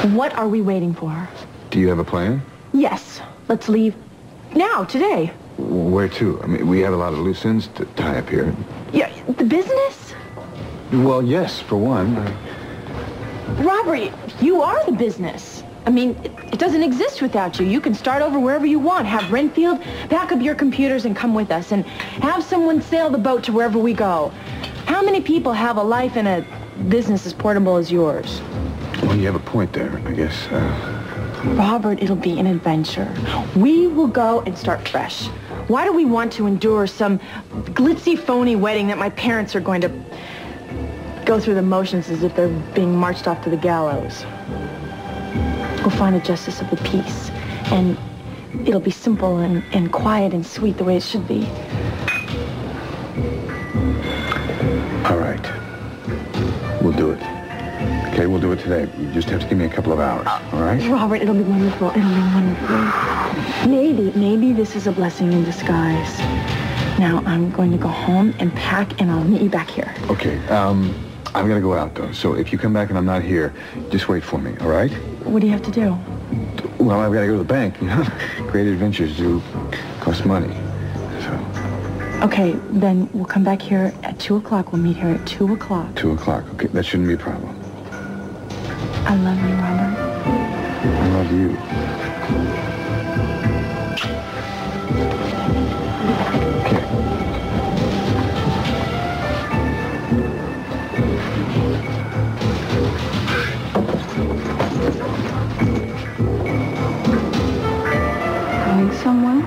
What are we waiting for? Do you have a plan? Yes, let's leave now, today. Where to? I mean, we have a lot of loose ends to tie up here. Yeah, the business? Well, yes, for one. Robert, you are the business. I mean, it, it doesn't exist without you. You can start over wherever you want. Have Renfield pack up your computers and come with us. And have someone sail the boat to wherever we go. How many people have a life in a business as portable as yours? Well, you have a point there, I guess. Uh, Robert, it'll be an adventure. We will go and start fresh. Why do we want to endure some glitzy, phony wedding that my parents are going to go through the motions as if they're being marched off to the gallows? We'll find a justice of the peace, and it'll be simple and, and quiet and sweet the way it should be. Okay, we'll do it today. You just have to give me a couple of hours, all right? Robert, it'll be wonderful. It'll be wonderful. Maybe, maybe this is a blessing in disguise. Now, I'm going to go home and pack, and I'll meet you back here. Okay, um, I'm gonna go out, though. So if you come back and I'm not here, just wait for me, all right? What do you have to do? Well, I've got to go to the bank, you know? Great adventures do cost money. So, Okay, then we'll come back here at 2 o'clock. We'll meet here at 2 o'clock. two o'clock. Okay, that shouldn't be a problem. I love you, Robert. I love you. Going somewhere?